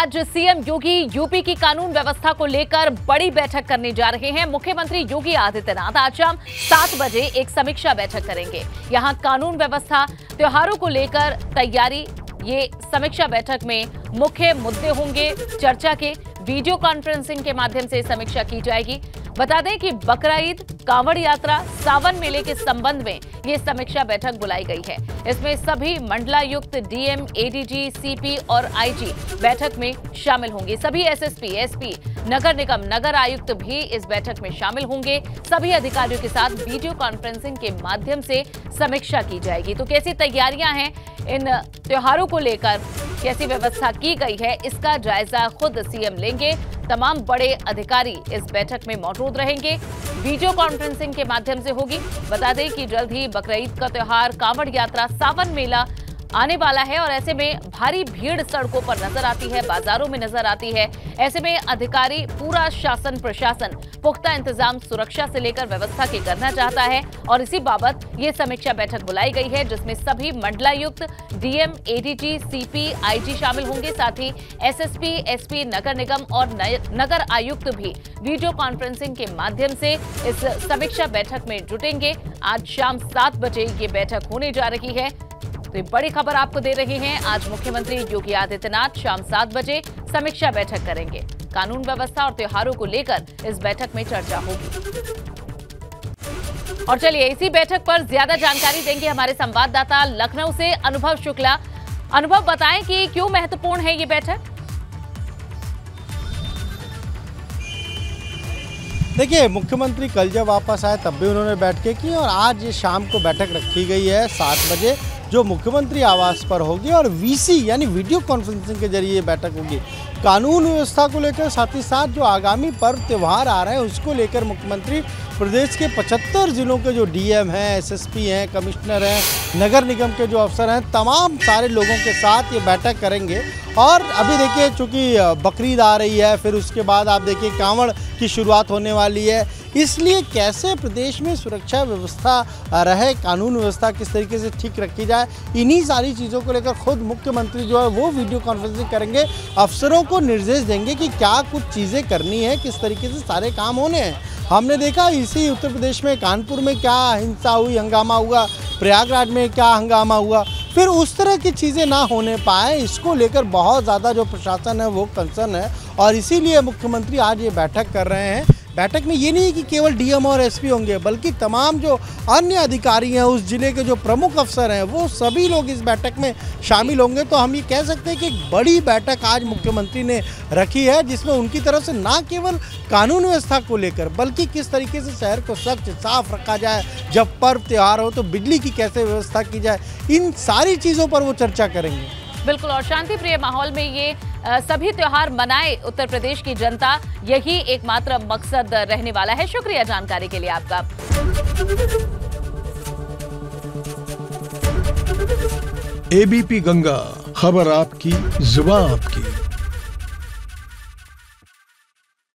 आज सीएम योगी, यूपी की कानून व्यवस्था को लेकर बड़ी बैठक करने जा रहे हैं। मुख्यमंत्री योगी आदित्यनाथ आज शाम सात बजे एक समीक्षा बैठक करेंगे। यहाँ कानून व्यवस्था, त्योहारों को लेकर तैयारी, ये समीक्षा बैठक में मुख्य मुद्दे होंगे। चर्चा के, वीडियो कॉन्फ्रेंसिंग के माध्यम से समीक्षा की जाएगी। बता दें कि बकरा ईद कांवड़ यात्रा, सावन मेले के संबंध में ये समीक्षा बैठक बुलाई गई है। इसमें सभी मंडलायुक्त, डीएम, एडीजी, सीपी और आईजी बैठक में शामिल होंगे। सभी एसएसपी, एसपी, नगर निगम, नगर आयुक्त भी इस बैठक में शामिल होंगे। सभी अधिकारियों के साथ वीडियो कॉन्फ्रेंसिंग के माध्यम से समीक्षा की जाएगी। तो कैसी तैयारियाँ हैं इन त्योहारों को लेकर? कैसी व्यवस्था की गई है, इसका जायजा खुद सीएम लेंगे। तमाम बड़े अधिकारी इस बैठक में मौजूद रहेंगे। वीडियो कॉन्फ्रेंसिंग के माध्यम से होगी। बता दें कि जल्द ही बकरीद का त्यौहार, कांवड़ यात्रा, सावन मेला आने वाला है और ऐसे में भारी भीड़ सड़कों पर नज़र आती है, बाजारों में नज़र आती है। ऐसे में अधिकारी, पूरा शासन, प्रशासन पुख्ता इंतज़ाम सुरक्षा से लेकर व्यवस्था के करना चाहता है और इसी बाबत ये समीक्षा बैठक बुलाई गई है, जिसमें सभी मंडलायुक्त, डीएम, एडीजी, सीपी, आईजी शामिल होंगे। साथ ही एसएसपी, एसपी, नगर निगम और नगर आयुक्त भी वीडियो कॉन्फ्रेंसिंग के माध्यम से इस समीक्षा बैठक में जुटेंगे। आज शाम सात बजे ये बैठक होने जा रही है। तो ये बड़ी खबर आपको दे रहे हैं। आज मुख्यमंत्री योगी आदित्यनाथ शाम सात बजे समीक्षा बैठक करेंगे। कानून व्यवस्था और त्योहारों को लेकर इस बैठक में चर्चा होगी। और चलिए, इसी बैठक पर ज़्यादा जानकारी देंगे हमारे संवाददाता लखनऊ से अनुभव शुक्ला। अनुभव बताएँ कि क्यों महत्वपूर्ण है ये बैठक? देखिए, मुख्यमंत्री कल जब वापस आए तब भी उन्होंने बैठकें की और आज शाम को बैठक रखी गई है सात बजे। जो मुख्यमंत्री आवास पर होगी और वीसी यानी वीडियो कॉन्फ्रेंसिंग के ज़रिए बैठक होगी। कानून व्यवस्था को लेकर, साथ ही साथ जो आगामी पर्व त्यौहार आ रहे हैं, उसको लेकर मुख्यमंत्री प्रदेश के 75 जिलों के जो डीएम हैं एसएसपी हैं, कमिश्नर हैं, नगर निगम के जो अफसर हैं, तमाम सारे लोगों के साथ ये बैठक करेंगे। और अभी देखिए, चूँकि बकरीद आ रही है, फिर उसके बाद आप देखिए, कांवड़ की शुरुआत होने वाली है। इसलिए कैसे प्रदेश में सुरक्षा व्यवस्था रहे, कानून व्यवस्था किस तरीके से ठीक रखी जाए, इन्हीं सारी चीज़ों को लेकर खुद मुख्यमंत्री जो है वो वीडियो कॉन्फ्रेंसिंग करेंगे, अफसरों को निर्देश देंगे कि क्या कुछ चीज़ें करनी है, किस तरीके से सारे काम होने हैं। हमने देखा इसी उत्तर प्रदेश में, कानपुर में क्या हिंसा हुई, हंगामा हुआ, प्रयागराज में क्या हंगामा हुआ, फिर उस तरह की चीज़ें ना होने पाए, इसको लेकर बहुत ज़्यादा जो प्रशासन है वो कंसर्न है, और इसीलिए मुख्यमंत्री आज ये बैठक कर रहे हैं। बैठक में ये नहीं कि केवल डीएम और एसपी होंगे, बल्कि तमाम जो अन्य अधिकारी हैं, उस ज़िले के जो प्रमुख अफसर हैं, वो सभी लोग इस बैठक में शामिल होंगे। तो हम ये कह सकते हैं कि एक बड़ी बैठक आज मुख्यमंत्री ने रखी है, जिसमें उनकी तरफ़ से ना केवल कानून व्यवस्था को लेकर, बल्कि किस तरीके से शहर को स्वच्छ, साफ़ रखा जाए, जब पर्व त्यौहार हो तो बिजली की कैसे व्यवस्था की जाए, इन सारी चीज़ों पर वो चर्चा करेंगे। बिल्कुल, और शांति प्रिय माहौल में ये सभी त्योहार मनाए उत्तर प्रदेश की जनता, यही एकमात्र मकसद रहने वाला है। शुक्रिया जानकारी के लिए आपका। एबीपी गंगा, खबर आपकी जुबा आपकी।